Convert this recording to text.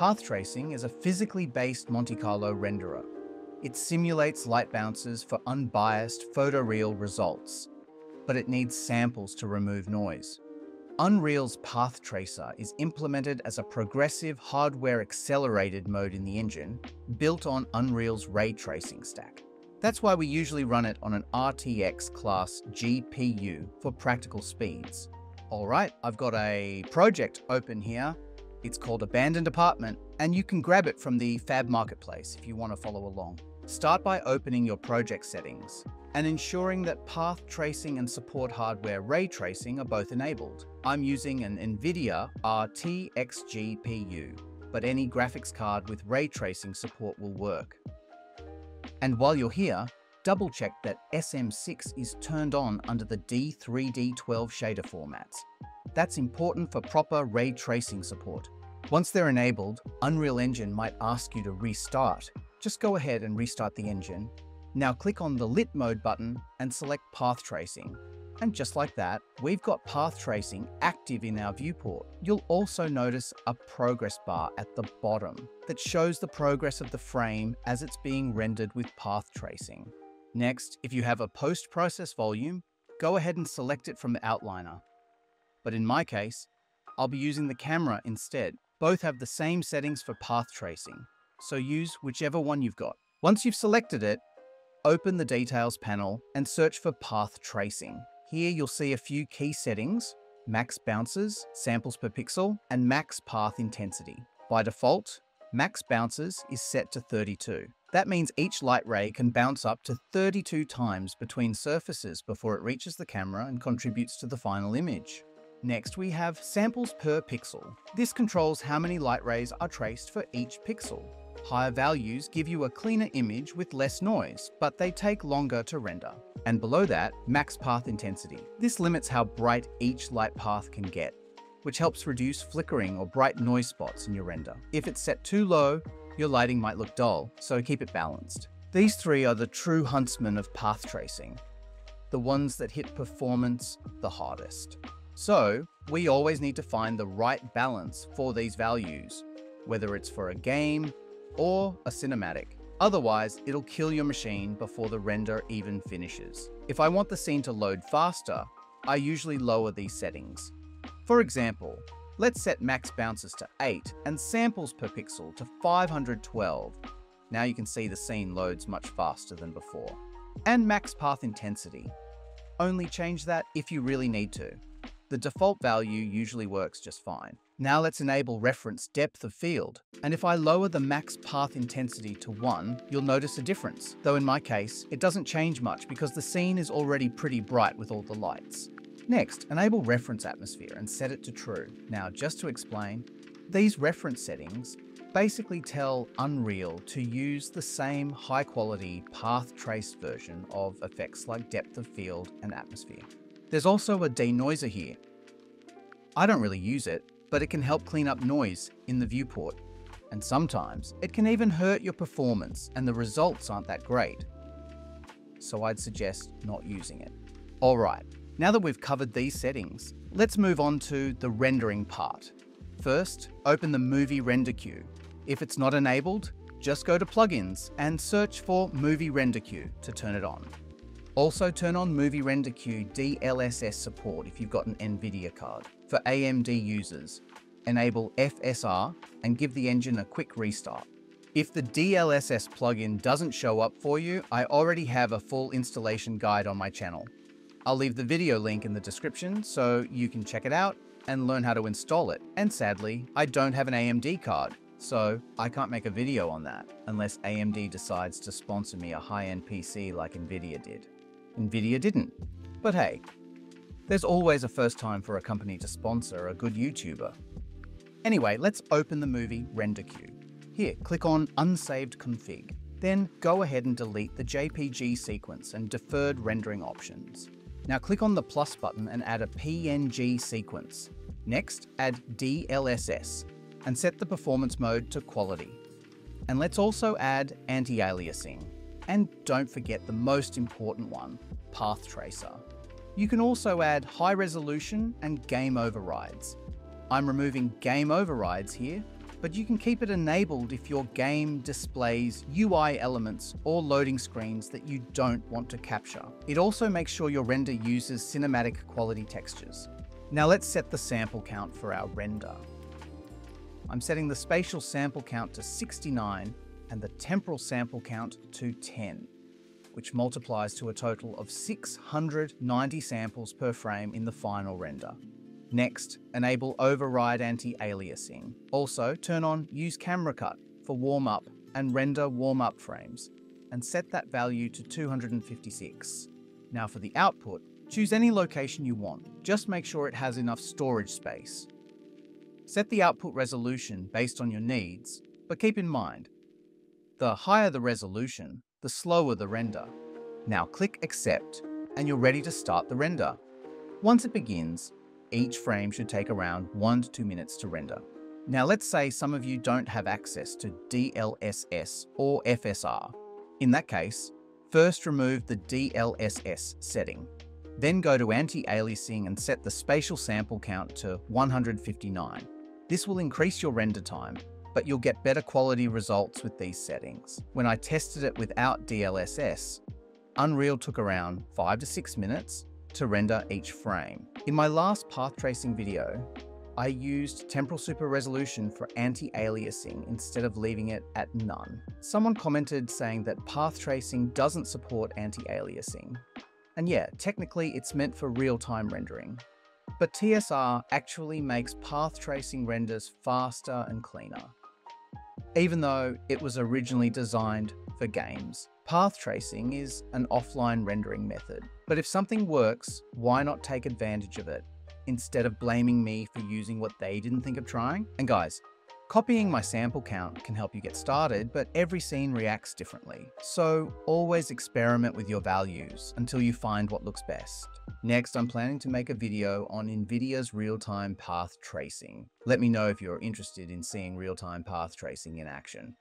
Path tracing is a physically based Monte Carlo renderer. It simulates light bounces for unbiased photoreal results, but it needs samples to remove noise. Unreal's Path Tracer is implemented as a progressive hardware-accelerated mode in the engine, built on Unreal's ray tracing stack. That's why we usually run it on an RTX class GPU for practical speeds. All right, I've got a project open here. It's called Abandoned Apartment, and you can grab it from the Fab Marketplace if you want to follow along. Start by opening your project settings and ensuring that path tracing and support hardware ray tracing are both enabled. I'm using an NVIDIA RTX GPU, but any graphics card with ray tracing support will work. And while you're here, double check that SM6 is turned on under the D3D12 shader formats. That's important for proper ray tracing support. Once they're enabled, Unreal Engine might ask you to restart. Just go ahead and restart the engine. Now click on the Lit Mode button and select Path Tracing. And just like that, we've got path tracing active in our viewport. You'll also notice a progress bar at the bottom that shows the progress of the frame as it's being rendered with path tracing. Next, if you have a post-process volume, go ahead and select it from the outliner. But in my case, I'll be using the camera instead. Both have the same settings for path tracing, so use whichever one you've got. Once you've selected it, open the Details panel and search for Path Tracing. Here you'll see a few key settings, max bounces, samples per pixel, and max path intensity. By default, max bounces is set to 32. That means each light ray can bounce up to 32 times between surfaces before it reaches the camera and contributes to the final image. Next, we have samples per pixel. This controls how many light rays are traced for each pixel. Higher values give you a cleaner image with less noise, but they take longer to render. And below that, max path intensity. This limits how bright each light path can get, which helps reduce flickering or bright noise spots in your render. If it's set too low, your lighting might look dull, so keep it balanced. These three are the true huntsmen of path tracing, the ones that hit performance the hardest. So, we always need to find the right balance for these values, whether it's for a game, or a cinematic. Otherwise, it'll kill your machine before the render even finishes. If I want the scene to load faster, I usually lower these settings. For example, let's set max bounces to 8 and samples per pixel to 512. Now you can see the scene loads much faster than before. And max path intensity. Only change that if you really need to. The default value usually works just fine. Now let's enable reference depth of field. And if I lower the max path intensity to 1, you'll notice a difference. Though in my case, it doesn't change much because the scene is already pretty bright with all the lights. Next, enable reference atmosphere and set it to true. Now, just to explain, these reference settings basically tell Unreal to use the same high quality path traced version of effects like depth of field and atmosphere. There's also a denoiser here. I don't really use it, but it can help clean up noise in the viewport. And sometimes it can even hurt your performance and the results aren't that great. So I'd suggest not using it. Alright, now that we've covered these settings, let's move on to the rendering part. First, open the Movie Render Queue. If it's not enabled, just go to Plugins and search for Movie Render Queue to turn it on. Also turn on Movie Render Queue DLSS support if you've got an NVIDIA card. For AMD users, enable FSR and give the engine a quick restart. If the DLSS plugin doesn't show up for you, I already have a full installation guide on my channel. I'll leave the video link in the description so you can check it out and learn how to install it. And sadly, I don't have an AMD card, so I can't make a video on that unless AMD decides to sponsor me a high-end PC like Nvidia did. Nvidia didn't. But hey, there's always a first time for a company to sponsor a good YouTuber. Anyway, let's open the movie Render Queue. Here, click on Unsaved Config. Then go ahead and delete the JPG sequence and deferred rendering options. Now click on the plus button and add a PNG sequence. Next, add DLSS and set the performance mode to quality. And let's also add anti-aliasing. And don't forget the most important one, Path Tracer. You can also add high resolution and game overrides. I'm removing game overrides here but you can keep it enabled if your game displays UI elements or loading screens that you don't want to capture. It also makes sure your render uses cinematic quality textures. Now let's set the sample count for our render. I'm setting the spatial sample count to 69 and the temporal sample count to 10, which multiplies to a total of 690 samples per frame in the final render. Next, enable Override Anti-Aliasing. Also, turn on Use Camera Cut for warm-up and render warm-up frames, and set that value to 256. Now for the output, choose any location you want. Just make sure it has enough storage space. Set the output resolution based on your needs, but keep in mind, the higher the resolution, the slower the render. Now click Accept, and you're ready to start the render. Once it begins, each frame should take around 1 to 2 minutes to render. Now let's say some of you don't have access to DLSS or FSR. In that case, first remove the DLSS setting. Then go to anti-aliasing and set the spatial sample count to 159. This will increase your render time, but you'll get better quality results with these settings. When I tested it without DLSS, Unreal took around 5 to 6 minutes to render each frame. In my last path tracing video, I used temporal super resolution for anti-aliasing instead of leaving it at none. Someone commented saying that path tracing doesn't support anti-aliasing. And yeah, technically it's meant for real-time rendering. But TSR actually makes path tracing renders faster and cleaner. Even though it was originally designed for games. Path tracing is an offline rendering method, but if something works, why not take advantage of it instead of blaming me for using what they didn't think of trying? And guys, Copying my sample count can help you get started, but every scene reacts differently. So always experiment with your values until you find what looks best. Next, I'm planning to make a video on NVIDIA's real-time path tracing. Let me know if you're interested in seeing real-time path tracing in action.